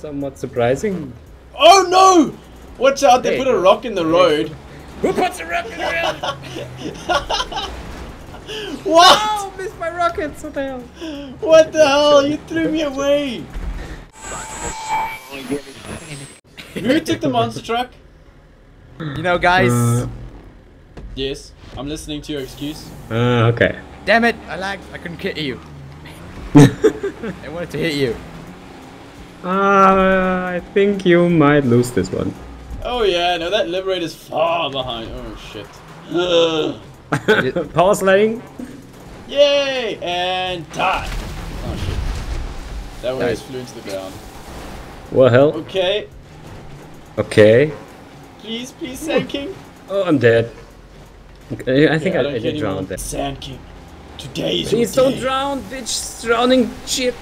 somewhat surprising. Oh no! Watch out, they Hey. put a rock in the road. Who puts a rocket around? What? oh, missed my rockets. What the hell? What the hell? You threw me away. Who took the monster truck? You know, guys. Uh, Yes, I'm listening to your excuse. uh, okay. Damn it! I lagged. I couldn't hit you. I wanted to hit you. Uh, I think you might lose this one. Oh yeah, no, that Liberator is far behind. Oh shit. Ugh. Power sliding. Yay! And die. Oh shit. That one Died. just flew into the ground. What hell? Okay, Okay. please, please, Sand King. Oh, I'm dead. Okay, I think Yeah, I, don't I care did drown there. Sand King. Today is Please your don't day. drown, bitch! Drowning shit.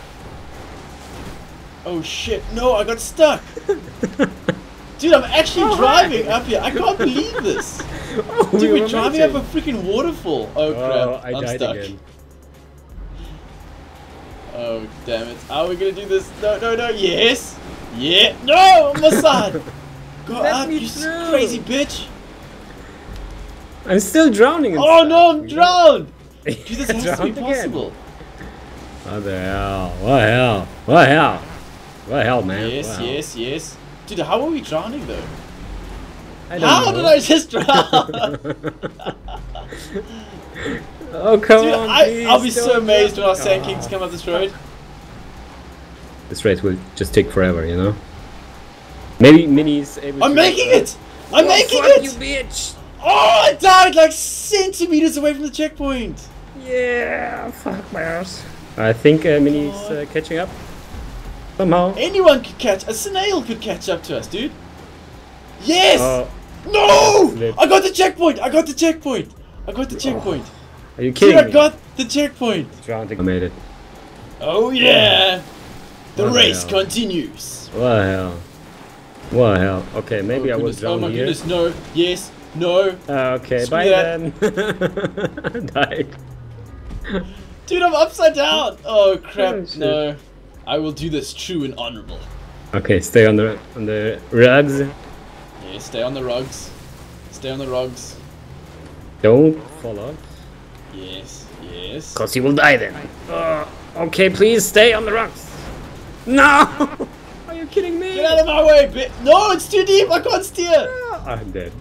Oh shit, no, I got stuck. Dude, I'm actually driving up here. I can't believe this. Oh, Dude, we we're were driving up a freaking waterfall. Oh, oh crap, Oh, I am died stuck. again. Oh damn it. Are we gonna do this? No, no, no. Yes. Yeah. No, Mossad. Go Let up, you through. crazy bitch. I'm still drowning. Oh no, I'm drowned. Dude, this has to be Drowned again. possible. What the hell? What hell? What hell? What the hell, man? Yes, What hell? yes, yes. Dude, how are we drowning though? I don't How know. did I just drown? oh come Dude, on! I, please I'll be so amazed when drown. our Sand Kings come up this road. This race will just take forever, you know. Maybe Minnie's able. I'm to, making it! I'm oh, making fuck it! you, bitch! Oh, I died like centimeters away from the checkpoint. Yeah, fuck my ass. I think uh, Minnie's uh, catching up somehow. Anyone could catch, a snail could catch up to us, dude. Yes! Oh, no! Flip. I got the checkpoint! I got the checkpoint! I got the checkpoint. are you kidding Dude, kidding I got the checkpoint. Drowning. I made it. Oh yeah! The What race hell? continues. What the hell? What the hell? Okay, maybe oh, I was goodness. drown Oh my here. goodness, no. Yes, no. Uh, okay, Screw bye that. then. Died. Dude, I'm upside down! Oh crap, Oh, no. I will do this true and honorable. Okay, stay on the on the rugs. Yeah, stay on the rugs. Stay on the rugs. Don't fall off. Yes, yes. Cause you will die then. Uh, okay, please stay on the rocks. No! Are you kidding me? Get out of my way, bit. No, it's too deep. I can't steer. I'm dead.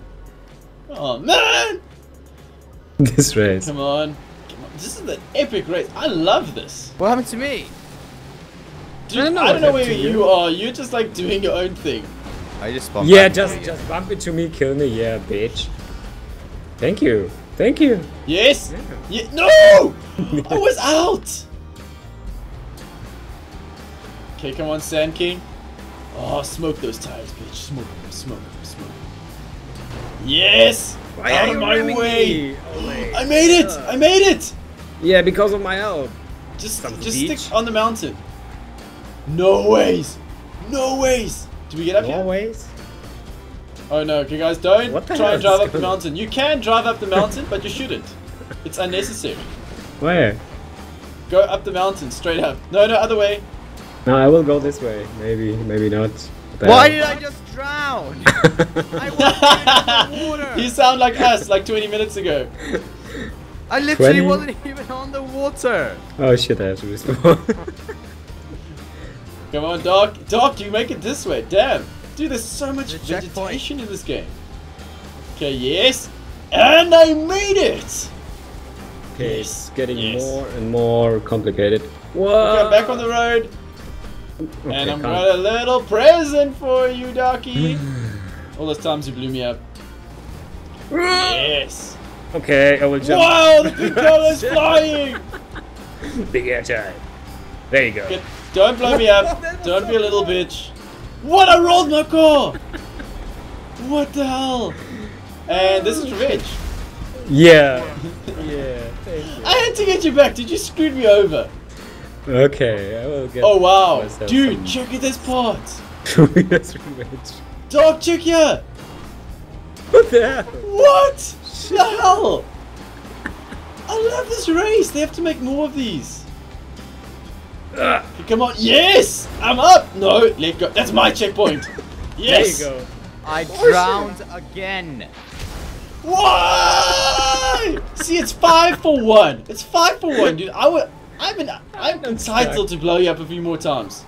Oh man! This race. Come on. Come on. This is an epic race. I love this. What happened to me? Dude, I don't know I don't know where you you. are. You're just like doing your own thing. I just spawned Yeah, just again. just bump into me, kill me, yeah, bitch. Thank you, thank you. Yes? Yeah. No! I was out! Okay, come on, Sand King. Oh, smoke those tires, bitch. Smoke them, smoke them, smoke them. Yes! Why out are of you my way! Oh, me? I made it! I made it! Yeah, because of my help. Just, Some just beach? stick on the mountain. No ways! No ways! Do we get up here? No ways? Oh no, okay guys, don't try and drive up the mountain. You can drive up the mountain, but you shouldn't. It's unnecessary. Where? Go up the mountain, straight up. No, no, other way. No, I will go this way. Maybe, maybe not. What Why did I just drown? I wasn't in the water. you sound like us, like 20 minutes ago. I literally 20? wasn't even on the water. Oh shit, I have to respawn. Come on, Doc. Doc, you make it this way. Damn. Dude, there's so much The checkpoint. vegetation in this game. Okay, yes. And I made it! okay, Yes, it's getting yes. more and more complicated. Whoa! Okay, I'm back on the road. Okay, and I'm calm. got a little present for you, Doccy. All those times you blew me up. Yes. Okay, I will jump. Wow, the big girl is flying! Big air time. There you go. Get, don't blow me up. Don't be a little bitch. What? I rolled my car! What the hell? And this is revenge. Yeah. yeah. I had to get you back. Did you screw me over? Okay, I will get. Oh wow, dude, some- check out this part. That's revenge. Dog, check here. What the hell? What the hell? I love this race. They have to make more of these. Ugh, Come on. Yes! I'm up! No, let go. That's my checkpoint. Yes! There you go. I drowned again. Why? See, it's five for one. It's five for one, dude. I would. I'm an, I'm entitled to blow you up a few more times,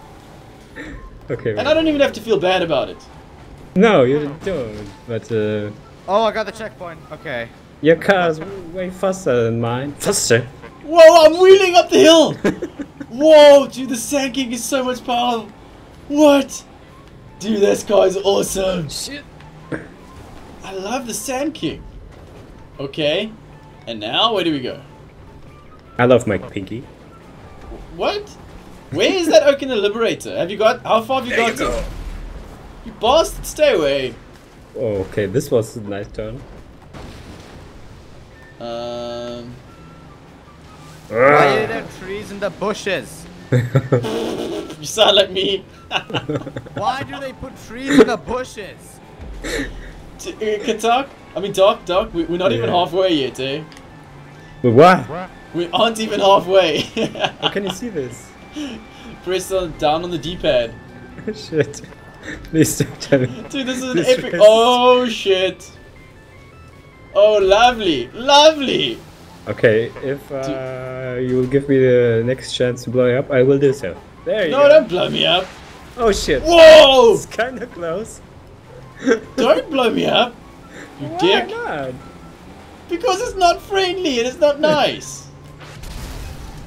Okay. and I don't even have to feel bad about it. No, you don't. But uh, Oh, I got the checkpoint. Okay. your car's way faster than mine. Faster. Whoa! I'm wheeling up the hill. Whoa, dude, the Sand King is so much power. What? Dude, this car is awesome. Shit. I love the Sand King. Okay, and now where do we go? I love my pinky. What? Where is that Oak in the Liberator? Have you got? How far have you got? to? You bastard! Stay away. Oh, okay, this was a nice turn. Um. Why are Ah. there trees in the bushes? You sound like me. Why do they put trees in the bushes? T- uh, Katak? I mean, Doc, Doc, we, we're not even halfway yet, eh? But what? We aren't even halfway. How can you see this? Press on, down on the D-pad. Shit. Please don't tell me. Dude, this is an This epic. is- Oh, shit. Oh, lovely. Lovely. Okay, if uh, you will give me the next chance to blow you up, I will do so. There you No, go. No, don't blow me up. Oh shit. Whoa! It's kinda close. Don't blow me up. You Why dick. not? Because it's not friendly and it's not nice.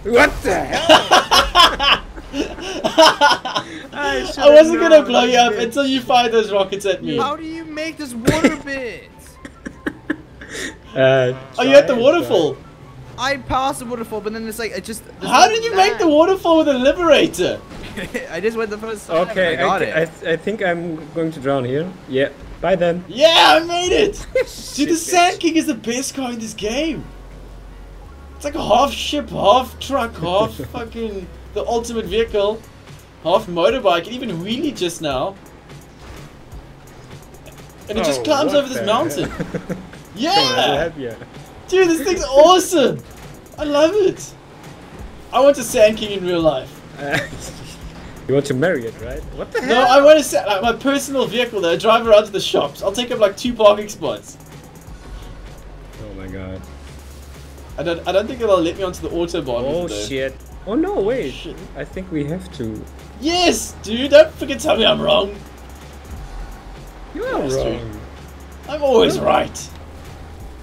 What the hell? I, should've wasn't gonna blow you up bitch. until you fired those rockets at me. How do you make this water bit? Uh, Are you at the try, waterfall? I passed the waterfall, but then it's like it just. How did you make the waterfall with a liberator? I just went the first time. Okay, and I got I, it. I, I think I'm going to drown here. Yeah. Bye then. Yeah, I made it! Dude, the. Sand King is the best car in this game. It's like a half ship, half truck, half fucking the ultimate vehicle, half motorbike, even wheelie just now. And it just Oh, climbs over this the mountain. Hell? I will Yeah! Dude, this thing's awesome! I love it! I want a Sand King in real life. Uh, you want to marry it, right? What the hell? No. I want to like my personal vehicle that I drive around to the shops. I'll take up like two parking spots. Oh my god. I don't I don't think it'll let me onto the autobahn. Oh shit. Oh no, wait. Shit. I think we have to. Yes, dude, don't freaking tell me I'm wrong. You are Yes, dude. wrong. I'm always right.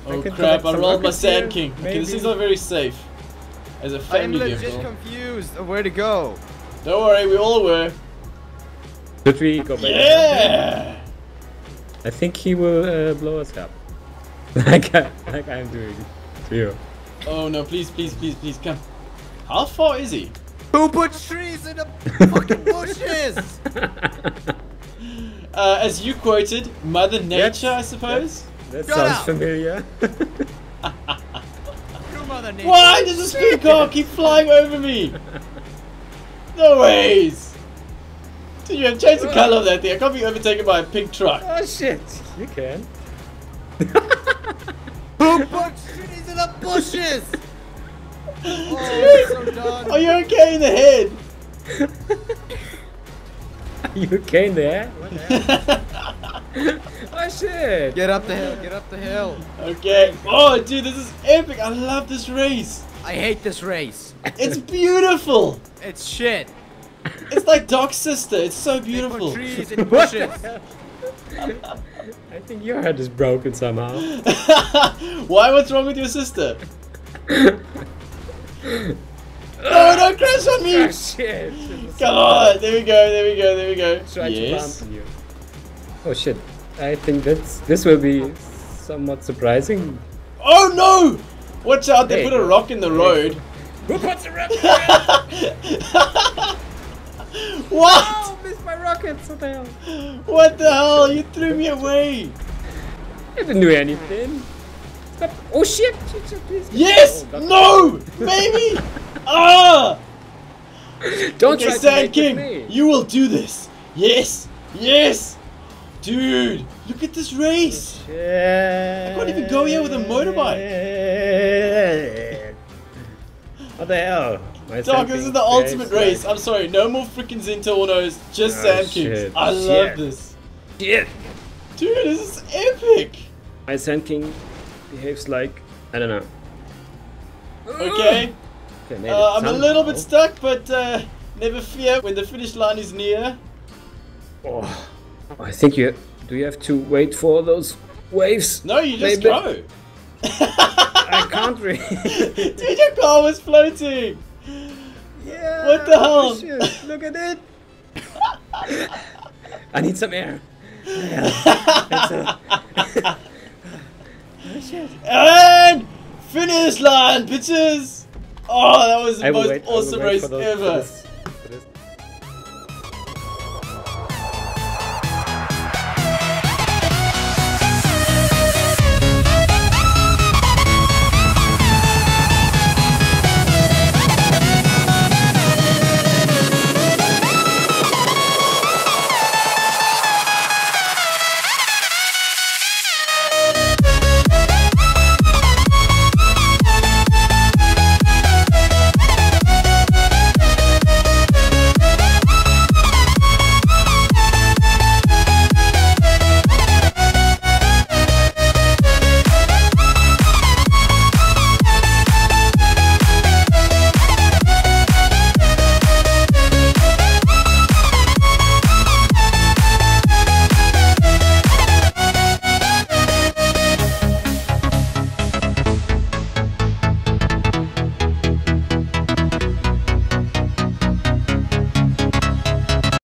I Oh crap, I rolled my Sand here, King. Okay, this is not very safe. As a I am family legit just confused of where to go. Don't worry, we all were. Should we go back? Yeah! I think he will uh, blow us up. like, I, like I'm doing to you. Oh no, please, please, please, please, come. How far is he? Who put trees in the fucking bushes? Uh, as you quoted, Mother Nature, I That's- suppose? That Shut sounds up. familiar. You mother. Why does the speed car keep flying over me? No ways! Dude, you have changed the color of that thing. I can't be overtaken by a pink truck. oh shit, you can. Who put trees in the bushes? Oh, I'm so done. Are you okay in the head? you okay there? What the hell? oh shit. Get up the hill, get up the hill. okay. Oh, dude, this is epic. I love this race. I hate this race. It's beautiful. It's shit. It's like Doc's sister. It's so They put beautiful. trees and bushes. I think your head is broken somehow. Why? What's wrong with your sister? No, don't crash on me. oh shit. Come on. There we go. There we go. There we go. Try to Yes. bump you. Oh shit. I think that's this will be somewhat surprising. Oh no! Watch out! They There put a rock in the road. Who puts a rocket? What? oh, missed my rockets. What the hell? What the hell? You threw me away. I didn't do anything. Stop. Oh shit. shit, shit please. Yes! Oh, No! Baby! Ah! Don't Okay, try to Sand make King, me. you will do this. Yes! Yes! Dude, look at this race. I can't even go here with a motorbike. What the hell? My Dog, this is the ultimate behaves race. I'm sorry, no more freaking Zentornos, just Oh, Sand Kings. shit. I love Shit. this. like- Shit! Dude, this is epic. My Sand King behaves like I don't know. Okay, Okay, uh, I'm a little bit stuck, but uh, never fear when the finish line is near. Oh, I think you do. You have to wait for those waves. No, you just Maybe- go. I can't really. Dude, your car was floating. yeah. What the hell? Look at it. I need some air. Yeah. A- And finish line, bitches. Oh, that was the I most wait- awesome race those- ever.